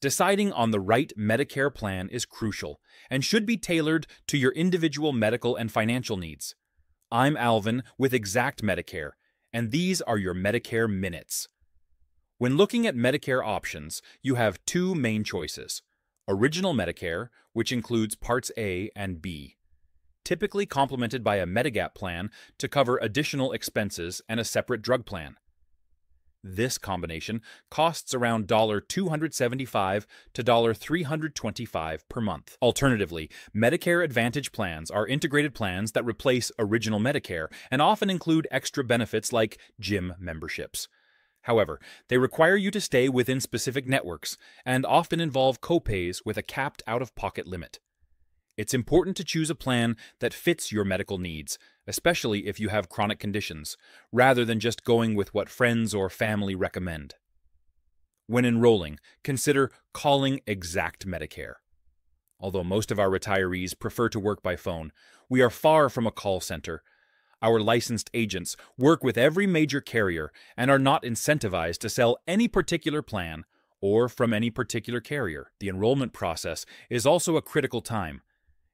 Deciding on the right Medicare plan is crucial and should be tailored to your individual medical and financial needs. I'm Alvin with Exact Medicare, and these are your Medicare Minutes. When looking at Medicare options, you have two main choices Original Medicare, which includes Parts A and B, typically complemented by a Medigap plan to cover additional expenses and a separate drug plan. This combination costs around $275 to $325 per month. Alternatively, Medicare Advantage plans are integrated plans that replace original Medicare and often include extra benefits like gym memberships. However, they require you to stay within specific networks and often involve copays with a capped out of pocket limit. It's important to choose a plan that fits your medical needs, especially if you have chronic conditions, rather than just going with what friends or family recommend. When enrolling, consider calling Exact Medicare. Although most of our retirees prefer to work by phone, we are far from a call center. Our licensed agents work with every major carrier and are not incentivized to sell any particular plan or from any particular carrier. The enrollment process is also a critical time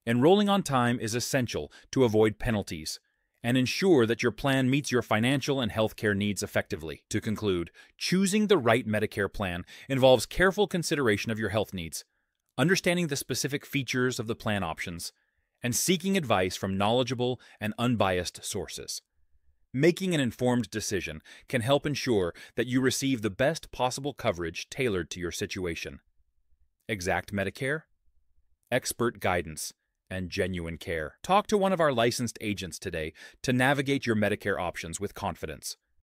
Enrolling on time is essential to avoid penalties and ensure that your plan meets your financial and healthcare needs effectively. To conclude, choosing the right Medicare plan involves careful consideration of your health needs, understanding the specific features of the plan options, and seeking advice from knowledgeable and unbiased sources. Making an informed decision can help ensure that you receive the best possible coverage tailored to your situation. Exact Medicare, expert guidance, and genuine care. Talk to one of our licensed agents today to navigate your Medicare options with confidence.